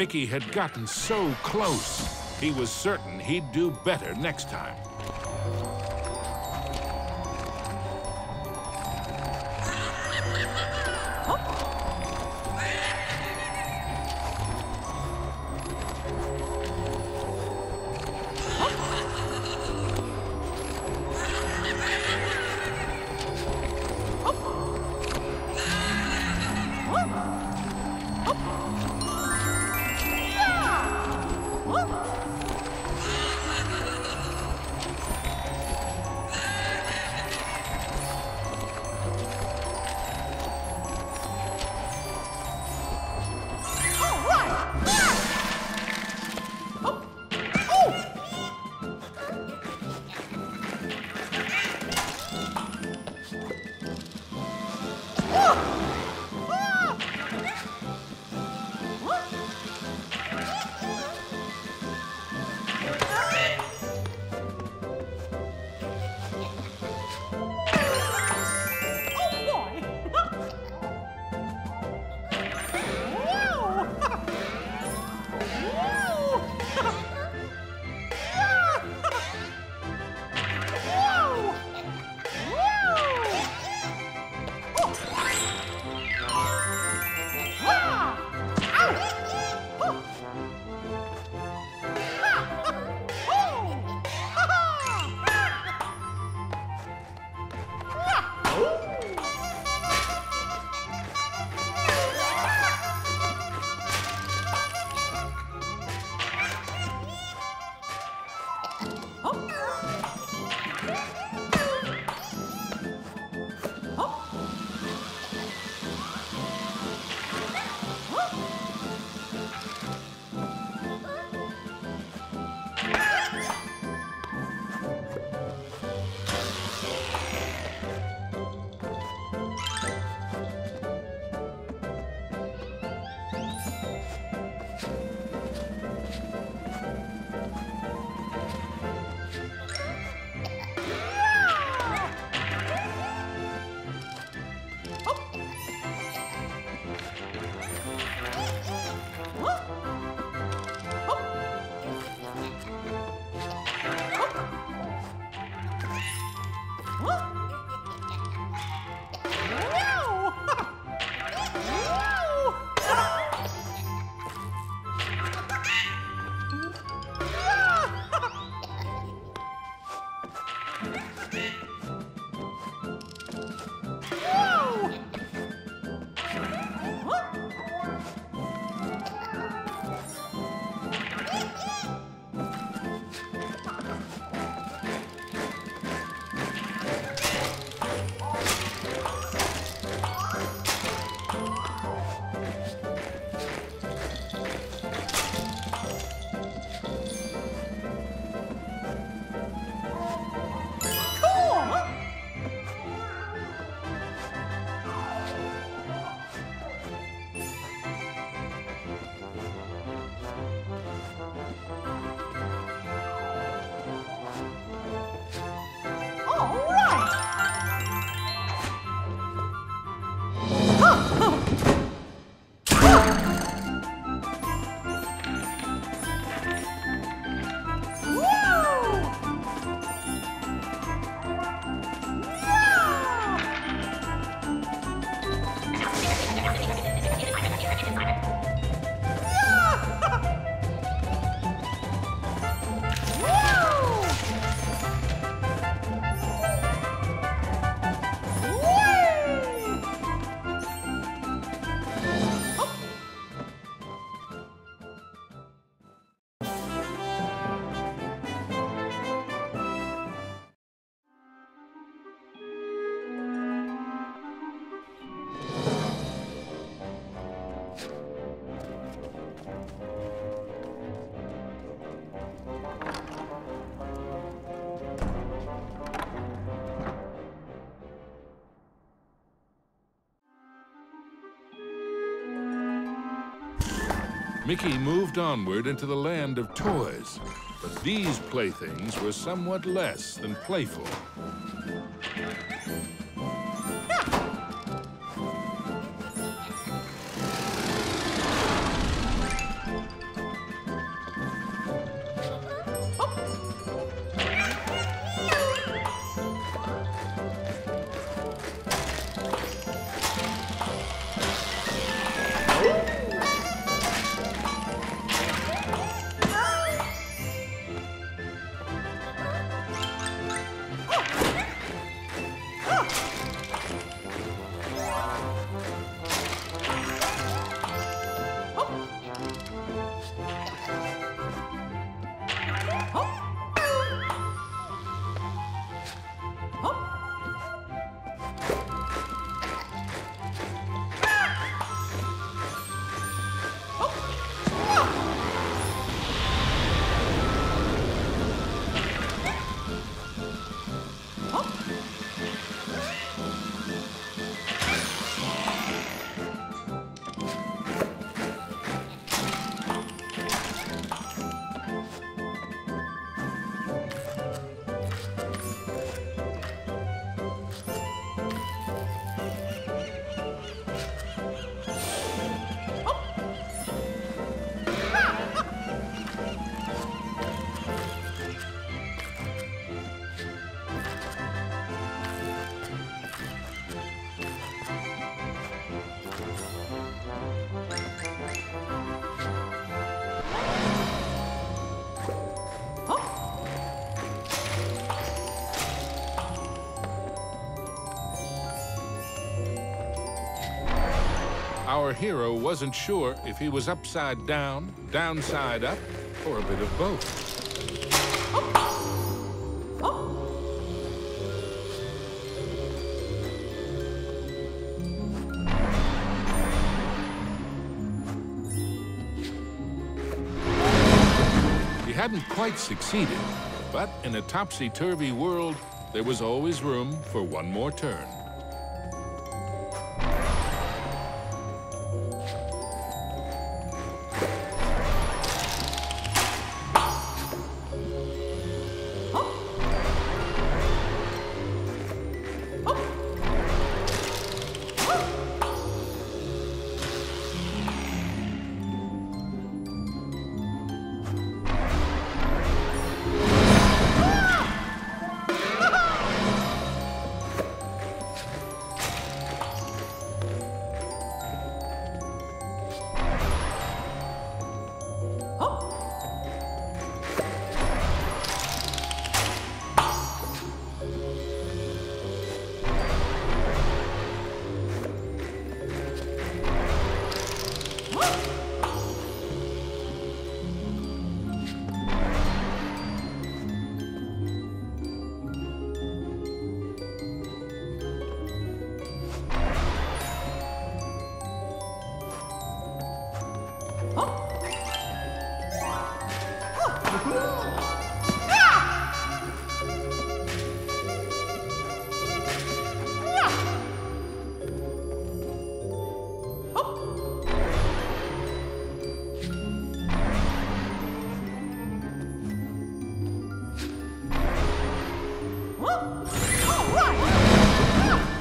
Mickey had gotten so close. He was certain he'd do better next time. Mickey moved onward into the land of toys, but these playthings were somewhat less than playful. Our hero wasn't sure if he was upside down, downside up, or a bit of both. He hadn't quite succeeded, but in a topsy-turvy world, there was always room for one more turn.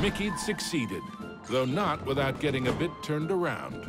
Mickey'd succeeded, though not without getting a bit turned around.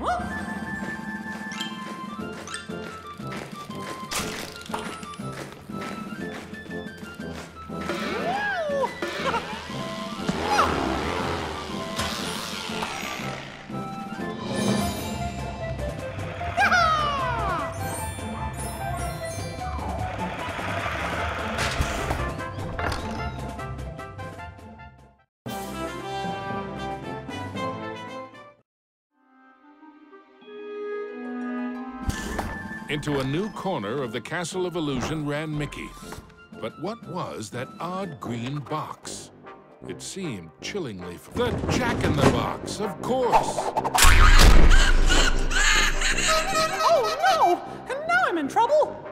嗯 Into a new corner of the Castle of Illusion ran Mickey. But what was that odd green box? It seemed chillingly... familiar. The Jack-in-the-Box, of course! Oh, no! And now I'm in trouble!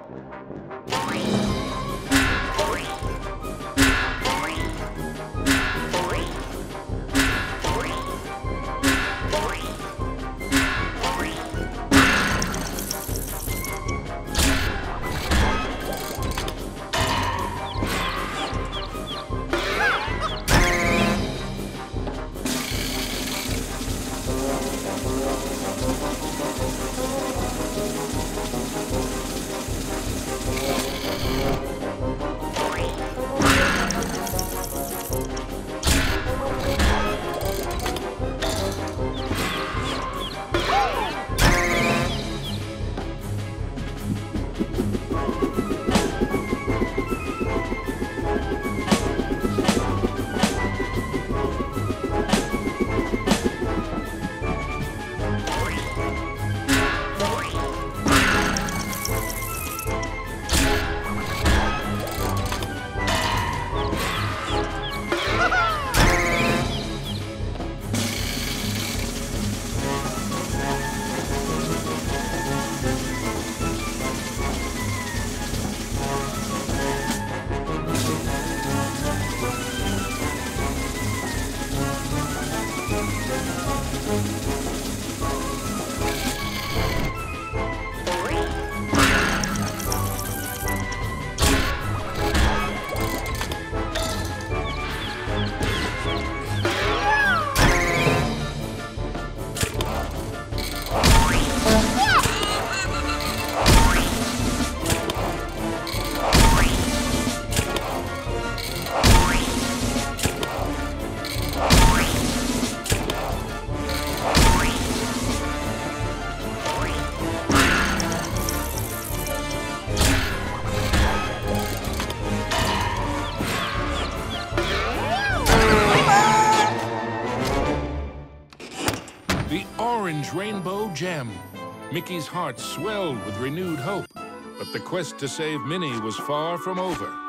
Mickey's heart swelled with renewed hope. But the quest to save Minnie was far from over.